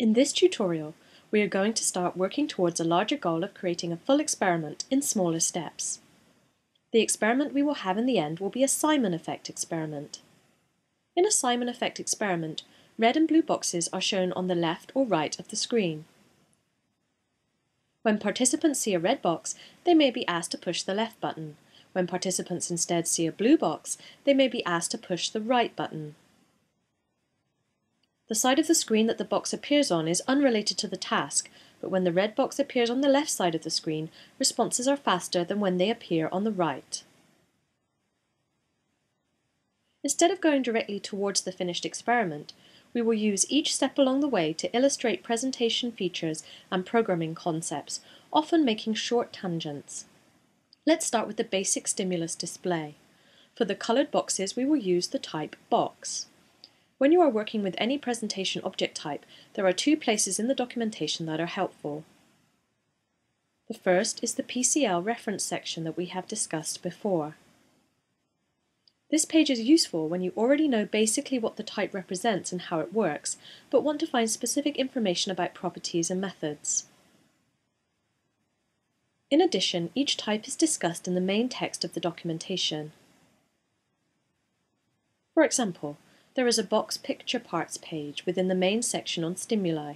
In this tutorial, we are going to start working towards a larger goal of creating a full experiment in smaller steps. The experiment we will have in the end will be a Simon effect experiment. In a Simon effect experiment, red and blue boxes are shown on the left or right of the screen. When participants see a red box, they may be asked to push the left button. When participants instead see a blue box, they may be asked to push the right button. The side of the screen that the box appears on is unrelated to the task, but when the red box appears on the left side of the screen, responses are faster than when they appear on the right. Instead of going directly towards the finished experiment, we will use each step along the way to illustrate presentation features and programming concepts, often making short tangents. Let's start with the basic stimulus display. For the coloured boxes, we will use the type box. When you are working with any presentation object type, there are two places in the documentation that are helpful. The first is the PCL reference section that we have discussed before. This page is useful when you already know basically what the type represents and how it works, but want to find specific information about properties and methods. In addition, each type is discussed in the main text of the documentation. For example, there is a box picture parts page within the main section on stimuli.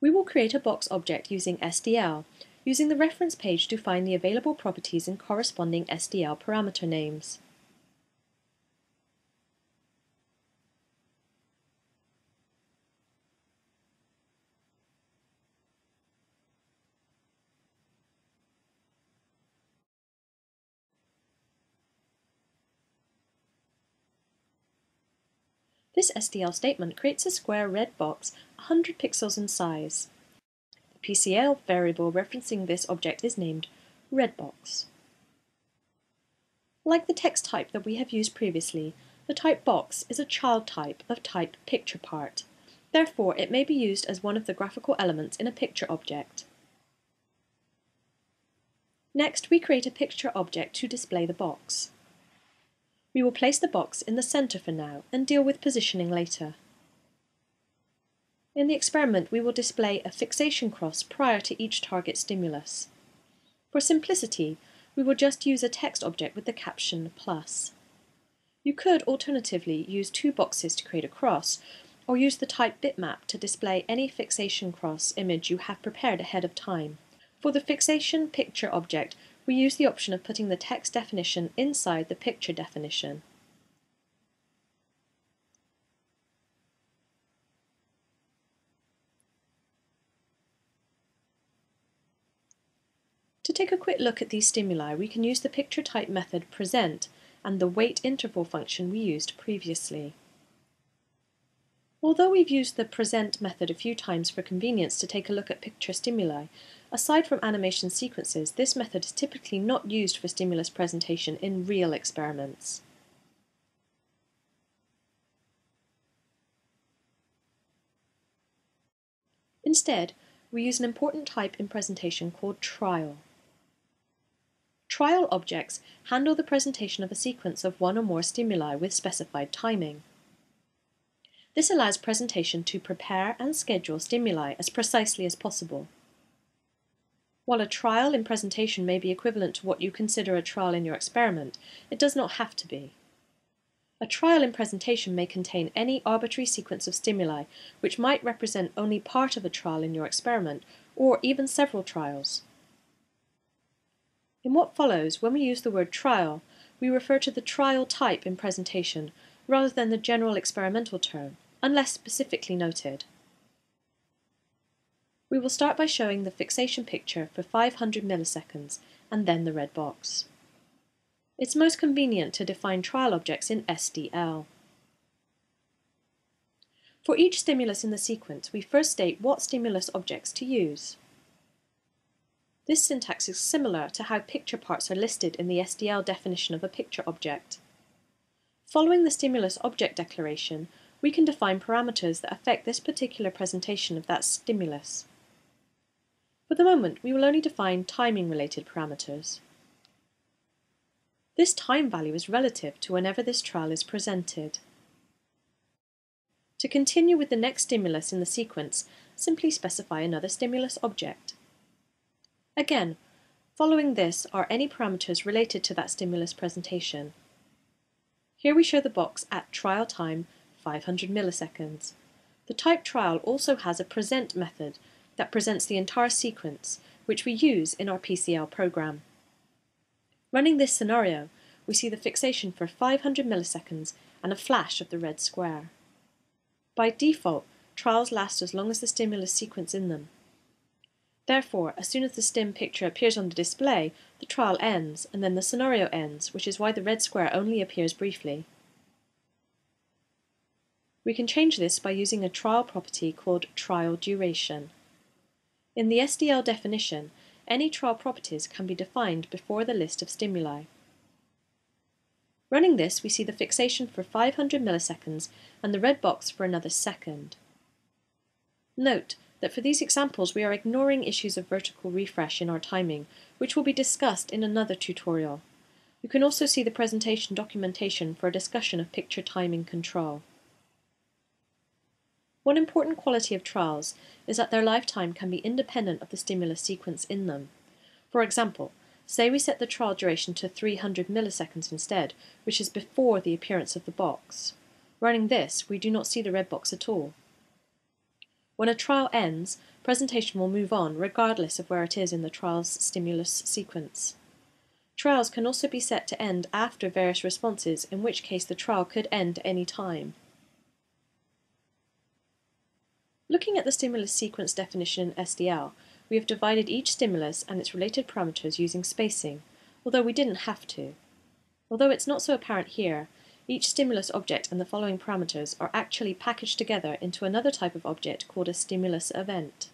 We will create a box object using SDL, using the reference page to find the available properties and corresponding SDL parameter names. This SDL statement creates a square red box 100 pixels in size. The PCL variable referencing this object is named redbox. Like the text type that we have used previously, the type box is a child type of type picture part. Therefore, it may be used as one of the graphical elements in a picture object. Next, we create a picture object to display the box. We will place the box in the centre for now and deal with positioning later. In the experiment, we will display a fixation cross prior to each target stimulus. For simplicity, we will just use a text object with the caption plus. You could alternatively use two boxes to create a cross, or use the type bitmap to display any fixation cross image you have prepared ahead of time. For the fixation picture object, we use the option of putting the text definition inside the picture definition. To take a quick look at these stimuli, we can use the picture type method present and the wait interval function we used previously. Although we've used the present method a few times for convenience to take a look at picture stimuli, Aside from animation sequences, this method is typically not used for stimulus presentation in real experiments. Instead, we use an important type in presentation called trial. Trial objects handle the presentation of a sequence of one or more stimuli with specified timing. This allows presentation to prepare and schedule stimuli as precisely as possible. While a trial in presentation may be equivalent to what you consider a trial in your experiment, it does not have to be. A trial in presentation may contain any arbitrary sequence of stimuli which might represent only part of a trial in your experiment, or even several trials. In what follows, when we use the word trial, we refer to the trial type in presentation rather than the general experimental term, unless specifically noted. We will start by showing the fixation picture for 500 milliseconds and then the red box. It's most convenient to define trial objects in SDL. For each stimulus in the sequence, we first state what stimulus objects to use. This syntax is similar to how picture parts are listed in the SDL definition of a picture object. Following the stimulus object declaration, we can define parameters that affect this particular presentation of that stimulus. For the moment, we will only define timing-related parameters. This time value is relative to whenever this trial is presented. To continue with the next stimulus in the sequence, simply specify another stimulus object. Again, following this are any parameters related to that stimulus presentation. Here we show the box at trial time 500 milliseconds. The type trial also has a present method that presents the entire sequence, which we use in our PCL program. Running this scenario, we see the fixation for 500 milliseconds and a flash of the red square. By default, trials last as long as the stimulus sequence in them. Therefore, as soon as the stim picture appears on the display, the trial ends, and then the scenario ends, which is why the red square only appears briefly. We can change this by using a trial property called trial duration. In the SDL definition, any trial properties can be defined before the list of stimuli. Running this, we see the fixation for 500 milliseconds and the red box for another second. Note that for these examples we are ignoring issues of vertical refresh in our timing, which will be discussed in another tutorial. You can also see the presentation documentation for a discussion of picture timing control. One important quality of trials is that their lifetime can be independent of the stimulus sequence in them. For example, Say we set the trial duration to 300 milliseconds instead, which is before the appearance of the box. Running this, we do not see the red box at all. When a trial ends, presentation will move on regardless of where it is in the trial's stimulus sequence. Trials can also be set to end after various responses, in which case the trial could end any time. Looking at the stimulus sequence definition in SDL, we have divided each stimulus and its related parameters using spacing, although we didn't have to. Although it's not so apparent here, each stimulus object and the following parameters are actually packaged together into another type of object called a stimulus event.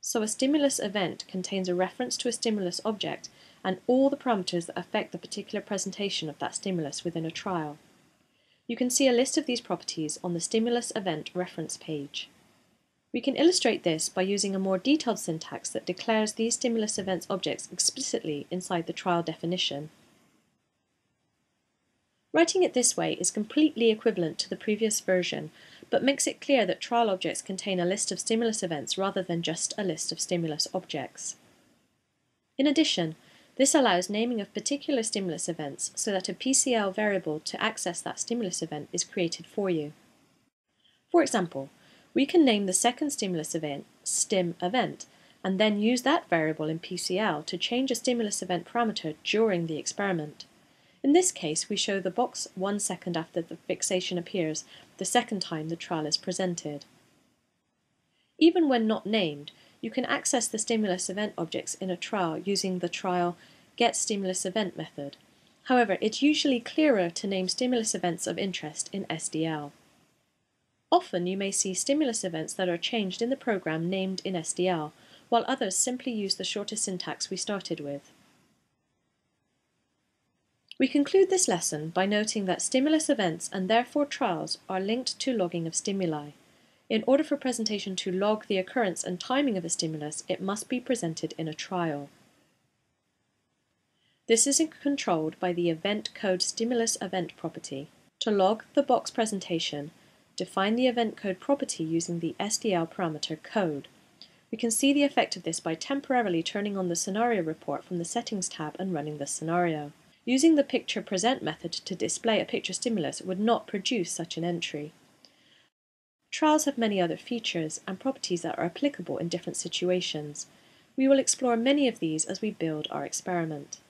So a stimulus event contains a reference to a stimulus object and all the parameters that affect the particular presentation of that stimulus within a trial. You can see a list of these properties on the stimulus event reference page. We can illustrate this by using a more detailed syntax that declares these stimulus events objects explicitly inside the trial definition. Writing it this way is completely equivalent to the previous version, but makes it clear that trial objects contain a list of stimulus events rather than just a list of stimulus objects. In addition, this allows naming of particular stimulus events so that a PCL variable to access that stimulus event is created for you. For example, we can name the second stimulus event stim event and then use that variable in PCL to change a stimulus event parameter during the experiment. In this case, we show the box one second after the fixation appears, the second time the trial is presented. Even when not named, you can access the stimulus event objects in a trial using the trial getStimulusEvent method. However, it's usually clearer to name stimulus events of interest in SDL. Often you may see stimulus events that are changed in the program named in SDL, while others simply use the shorter syntax we started with. We conclude this lesson by noting that stimulus events and therefore trials are linked to logging of stimuli. In order for presentation to log the occurrence and timing of a stimulus, it must be presented in a trial. This is controlled by the event code stimulus event property. To log the box presentation, define the event code property using the SDL parameter code. We can see the effect of this by temporarily turning on the scenario report from the Settings tab and running the scenario. Using the picture present method to display a picture stimulus would not produce such an entry. Trials have many other features and properties that are applicable in different situations. We will explore many of these as we build our experiment.